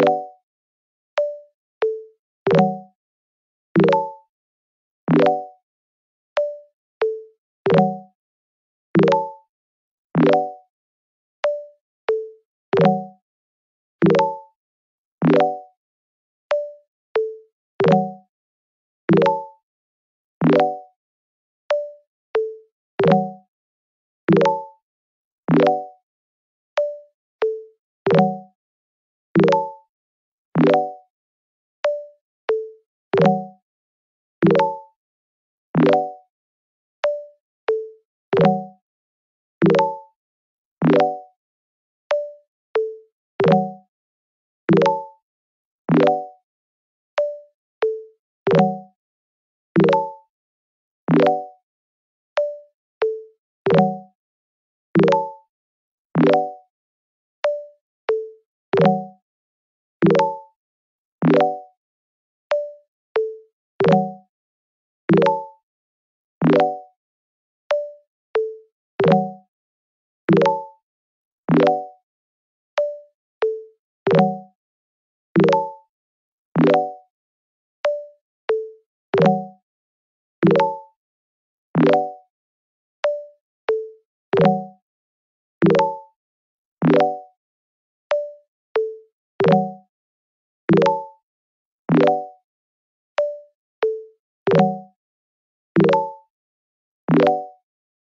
you you. you.